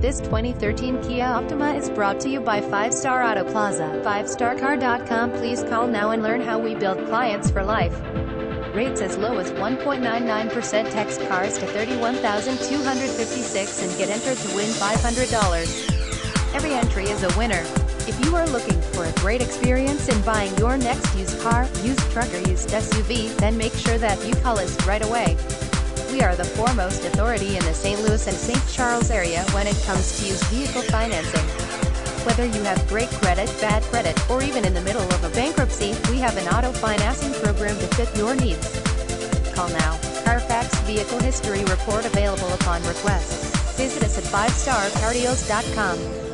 This 2013 Kia Optima is brought to you by 5 Star Auto Plaza. 5starcar.com Please call now and learn how we build clients for life. Rates as low as 1.99% text cars to 31,256 and get entered to win $500. Every entry is a winner. If you are looking for a great experience in buying your next used car, used truck or used SUV, then make sure that you call us right away. We are the foremost authority in the St. Louis and St. Charles area when it comes to used vehicle financing. Whether you have great credit, bad credit, or even in the middle of a bankruptcy, we have an auto financing program to fit your needs. Call now. Carfax Vehicle History Report available upon request. Visit us at 5starcardeals.com.